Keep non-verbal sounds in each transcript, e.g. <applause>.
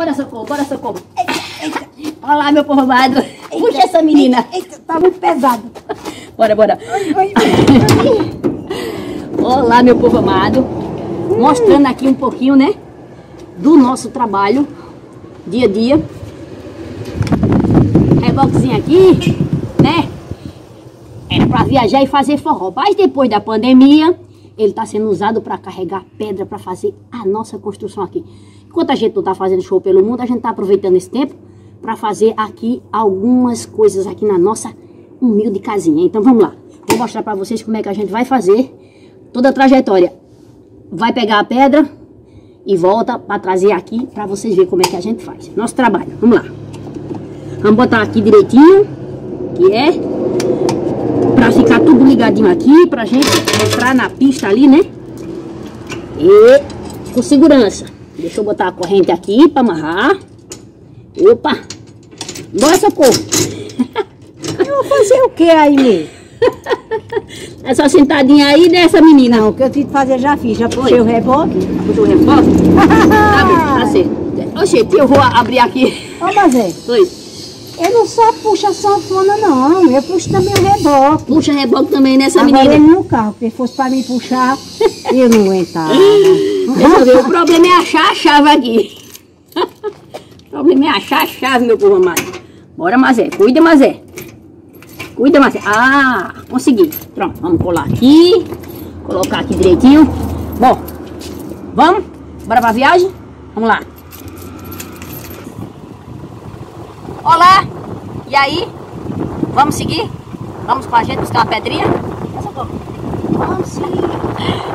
Bora, socorro, bora, socorro. Eita, eita. Olha lá, meu povo amado. Puxa essa menina. Eita, tá muito pesado. <laughs> Bora, bora. Ai, ai, ai. Olá, meu povo amado. Mostrando aqui um pouquinho, né? Do nosso trabalho. Dia a dia. Reboquezinho aqui, né? Era pra viajar e fazer forró. Mas depois da pandemia, ele tá sendo usado para carregar pedra para fazer a nossa construção aqui. Enquanto a gente não tá fazendo show pelo mundo, a gente tá aproveitando esse tempo para fazer aqui algumas coisas aqui na nossa humilde casinha. Então vamos lá. Vou mostrar para vocês como é que a gente vai fazer toda a trajetória. Vai pegar a pedra e volta para trazer aqui para vocês verem como é que a gente faz. Nosso trabalho. Vamos lá. Vamos botar aqui direitinho, que é para ficar tudo ligadinho aqui, pra gente entrar na pista ali, né? E com segurança. Deixa eu botar a corrente aqui para amarrar. Opa! Bora, socorro! <laughs> Eu vou fazer o que aí, mesmo? <laughs> Essa sentadinha aí dessa menina. Não, o que eu tive que fazer já fiz. Já puxei o reboque. Puxa o reboque. Tá certo. Oxente, eu vou abrir aqui. Ô, Mazé, Oi. eu não só puxo a sanfona, não. Eu puxo também o reboque. Puxa reboque também nessa Agora menina. ele no carro, porque fosse pra mim puxar, eu não aguentava. <laughs> Deixa eu ver, o problema é achar a chave aqui. <laughs> o problema é achar a chave, meu povo amado. Bora, Mazé. Cuida, Mazé. Cuida, Mazé. Ah, consegui. Pronto, vamos colar aqui. Colocar aqui direitinho. Bom, vamos? Bora pra viagem? Vamos lá. Olá! E aí? Vamos seguir? Vamos com a gente buscar uma pedrinha? Vamos sim.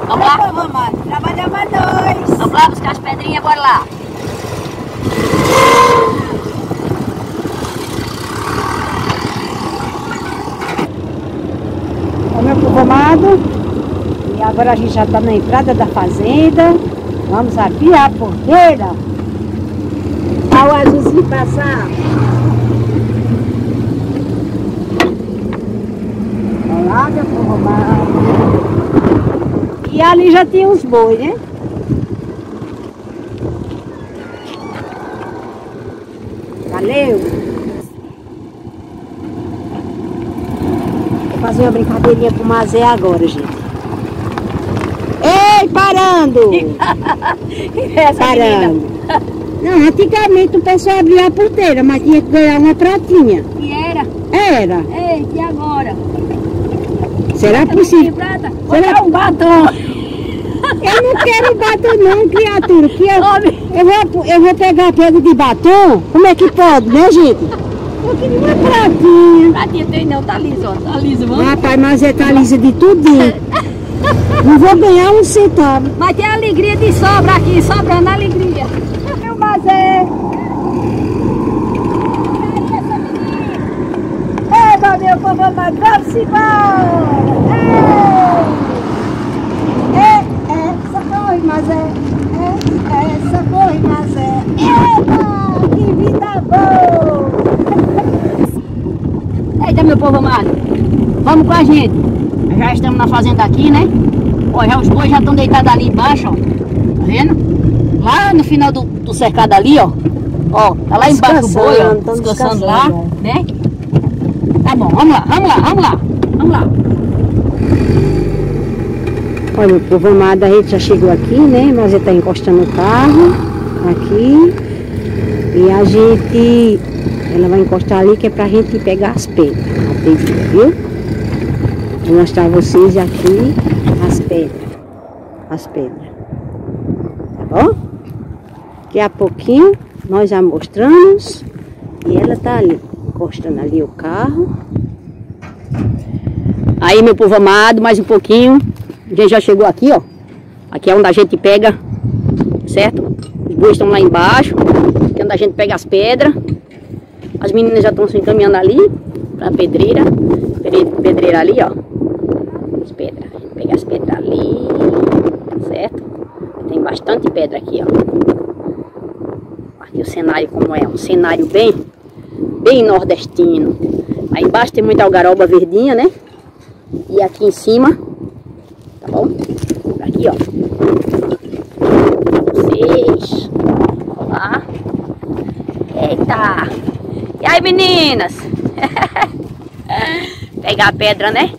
Vamos lá? mamãe, trabalhava dois. Vamos lá buscar as pedrinhas, bora lá. Ó, meu. E agora a gente já tá na entrada da fazenda. Vamos abrir a porteira. Olha o azulzinho passar. Meu povo amado. E ali já tinha os bois, né? Valeu! Vou fazer uma brincadeirinha com o Mazé agora, gente. Ei, parando! <laughs> Parando. Não, antigamente o pessoal abria a porteira, mas tinha que ganhar uma pratinha. Que era? Era. Ei, e agora? Será possível? Será- um batom? Eu não quero batom não, criatura. Que eu, eu, vou, eu vou pegar pego de batom. Como é que pode, né, gente? Eu queria uma pratinha. Pratinha tem não, tá liso, ó. Tá liso, vamos. Rapaz, mas é tá lisa de tudinho. Não vou ganhar um centavo. Mas tem alegria de sobra aqui, sobrando alegria. Meu Mazé. Meu povo amado, vamos embora. Ei, é, é, socorre, Mazé. É, é, socorre, Mazé. Eba, que vida boa. Eita, meu povo amado. Vamos com a gente. Já estamos na fazenda aqui, né? Ó, já os bois já estão deitados ali embaixo, ó. Tá vendo? Lá no final do, do cercado ali, ó. Ó, tá lá embaixo o boi, ó. Descansando, Descansando lá, né? Tá bom, vamos lá, vamos lá, vamos lá. Vamos lá. Olha, meu povo amado, a gente já chegou aqui, né? Mas ele tá encostando o carro aqui. E a gente. Ela vai encostar ali que é pra gente pegar as pedras. A pedrinha, viu? Vou mostrar a vocês aqui as pedras. As pedras. Tá bom? Daqui a pouquinho nós já mostramos. E ela tá ali, encostando ali o carro. Aí, meu povo amado, mais um pouquinho. A gente já chegou aqui, ó. Aqui é onde a gente pega, certo? Os bois estão lá embaixo, que é onde a gente pega as pedras. As meninas já estão se encaminhando ali pra pedreira. Pedre- Pedreira ali, ó. As pedras. Pegar as pedras ali, certo? Tem bastante pedra aqui, ó. Aqui o cenário como é, um cenário bem, bem nordestino. Aí embaixo tem muita algaroba verdinha, né? E aqui em cima, tá bom? Aqui, ó. Vocês. Olá. Eita! E aí, meninas? <laughs> Pegar a pedra, né?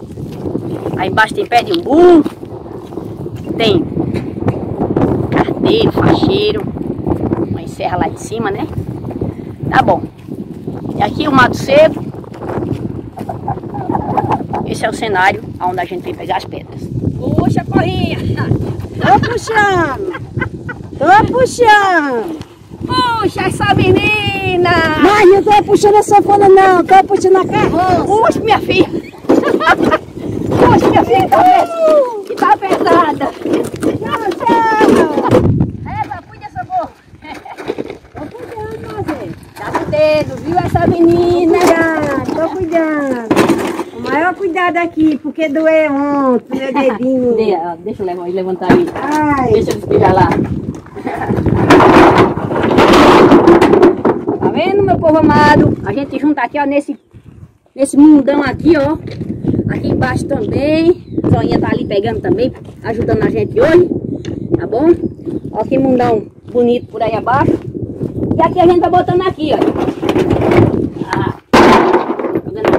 Aí embaixo tem pé de umbu. Tem carteiro, facheiro. Uma encerra lá em cima, né? Tá bom. E aqui o mato seco. Esse é o cenário onde a gente vem pegar as pedras. Puxa, corrinha! Tô puxando! Tô puxando! Puxa essa menina! Mas não tô puxando a sanfona não, tô puxando a carroça! Puxa, minha filha! Puxa, minha filha, tá, uh! que tá pesada! Tchau, tchau! Eva, cuida essa boca! Tô cuidando, você! Dá no dedo, viu essa menina? Tô cuidando! O maior cuidado aqui, porque doeu ontem, meu <laughs> dedinho! De, deixa eu levar, levantar aí. Ai! Deixa eu despejar lá. Tá vendo, meu povo amado? A gente junta aqui, ó, nesse, nesse mundão aqui, ó. Aqui embaixo também. A Zoinha tá ali pegando também, ajudando a gente hoje. Tá bom? Ó que mundão bonito por aí abaixo. E aqui a gente tá botando aqui, ó. Ah, jogando.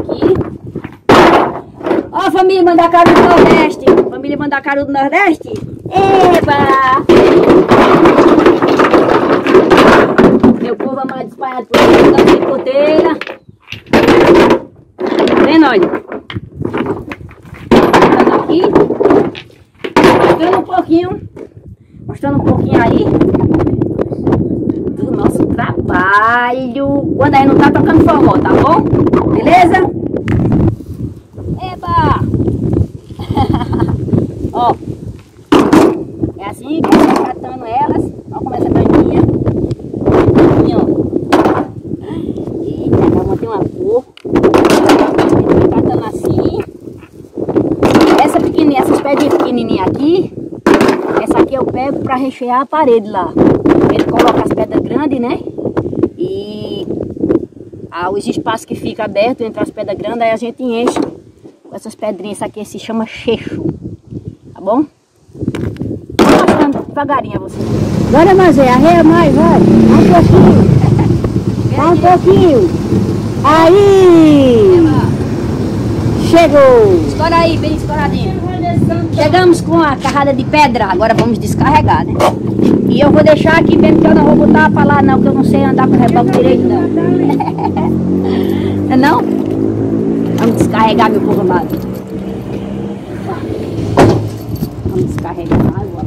Ó, família Mandacaru do Nordeste. Família Mandacaru do Nordeste. Eba! Meu povo amado espalhado por aí, da picoteira. Tá vendo, olha? Mostrando aqui. Mostrando um pouquinho. Mostrando um pouquinho aí. Trabalho. Quando a gente não tá tocando forró, tá bom? Beleza? Eba! <laughs> Ó. É assim que a gente vai catando elas. Ó como essa taninha. Assim, ó. Eita, calma, tem uma cor. A catando assim. Essa pequenininha, essas pedrinhas pequenininhas aqui. Essa aqui eu pego pra rechear a parede lá. Ele coloca as pedras grandes, né? Ah, os espaços que ficam abertos entre as pedras grandes, aí a gente enche com essas pedrinhas. Isso aqui se chama checho. Tá bom? Vou mostrando devagarinho a vocês. Bora, Mazé, arreia mais, vai! Um pouquinho! Um pouquinho! Aí! Chegou! Escora aí, bem escoradinho. Chegamos com a carrada de pedra, agora vamos descarregar, né? E eu vou deixar aqui mesmo que eu não vou botar pra lá não, que eu não sei andar com o reboque direito não. Não <laughs> é não? Vamos descarregar, meu povo amado. Vamos descarregar a água.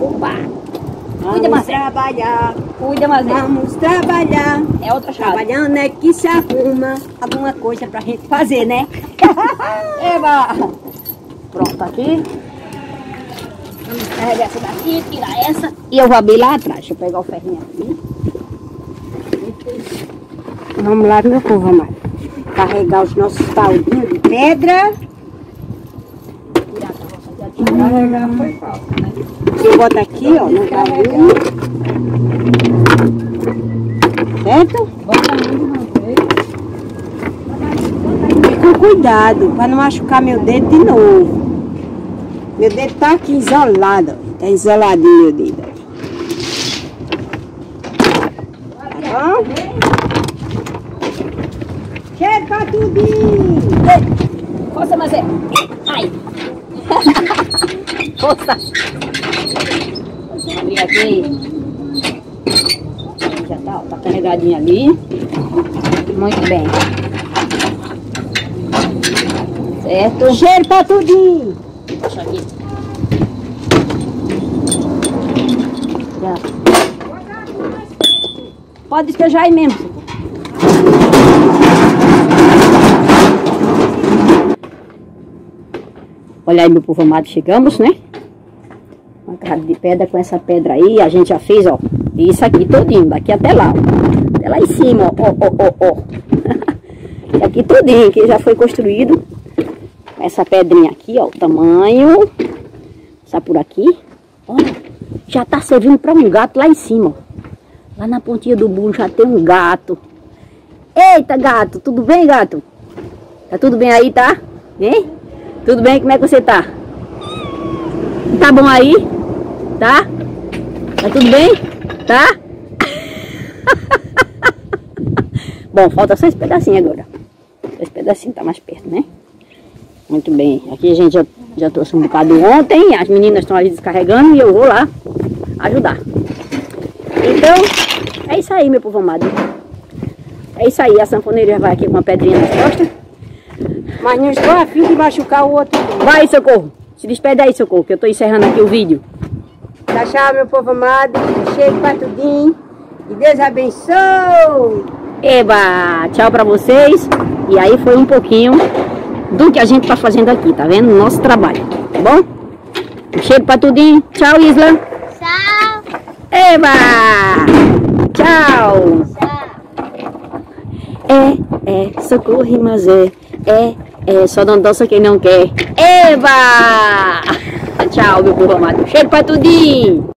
Opa! Cuida, Marcelo. trabalhar, Cuida, Marcelo. vamos trabalhar. É outra chave. Trabalhando é que se arruma alguma coisa pra gente fazer, né? <laughs> Eba! Pronto, aqui. Vamos carregar essa daqui, tirar essa. E eu vou abrir lá atrás. Deixa eu pegar o ferrinho aqui. Vamos lá, meu povo amado. Carregar os nossos baldinhos de pedra. Tirar aqui. Carregar foi falta, né? Você bota aqui, ó, no Certo? E com cuidado, para não machucar meu dedo de novo. Meu dedo tá aqui isolado. Tá isoladinho meu dedo. Tá bom? Pra tudinho! Força, Mazé. Ai! <laughs> Força! Vou abrir aqui. Carregadinho ali. Muito bem. Certo? Cheiro pra tudinho! Deixa aqui. Pode despejar aí mesmo. Olha aí, meu povo amado, chegamos, né? Uma carrada de pedra com essa pedra aí. A gente já fez, ó. Isso aqui todinho, daqui até lá, ó. Até lá em cima, ó, ó, ó, ó. E <laughs> aqui todinho, que já foi construído. Essa pedrinha aqui, ó, o tamanho. Essa por aqui. Olha, já tá servindo para um gato lá em cima. Lá na pontinha do burro já tem um gato. Eita, gato, tudo bem, gato? Tá tudo bem aí, tá? Hein? Tudo bem? Como é que você tá? tá bom aí? Tá? Tá tudo bem? Tá? <laughs> bom, falta só esse pedacinho agora. Esse pedacinho tá mais perto, né? Muito bem. Aqui a gente já, já trouxe um bocado ontem. As meninas estão ali descarregando e eu vou lá ajudar. Então, é isso aí, meu povo amado. É isso aí. A sanfoneira vai aqui com uma pedrinha nas costas. Mas não estou afim de machucar o outro. Vai, Socorro. Se despede aí, Socorro, que eu tô encerrando aqui o vídeo. Tchau, meu povo amado. Cheio para tudinho. E Deus abençoe. Eba! Tchau pra vocês. E aí foi um pouquinho do que a gente tá fazendo aqui, tá vendo? Nosso trabalho, tá bom? Um cheiro pra tudinho. Tchau, Isla. Tchau. Eba! Tchau. Tchau. É, é, socorre, mas é, é, é, só não dança quem não quer. Eba! Tchau, meu povo amado. Cheiro pra tudinho.